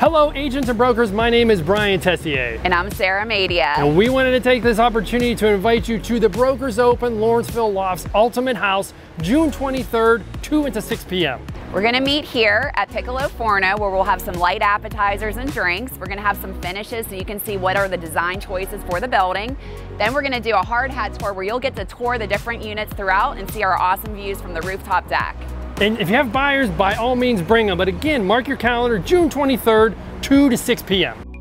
Hello, agents and brokers. My name is Brian Tessier. And I'm Sarah Madia. And we wanted to take this opportunity to invite you to the Brokers Open Lawrenceville Lofts Ultimate House, June 23rd, 2 into 6 p.m. We're gonna meet here at Piccolo Forno where we'll have some light appetizers and drinks. We're gonna have some finishes so you can see what are the design choices for the building. Then we're gonna do a hard hat tour where you'll get to tour the different units throughout and see our awesome views from the rooftop deck. And if you have buyers, by all means bring them. But again, mark your calendar, June 23rd, 2 to 6 p.m.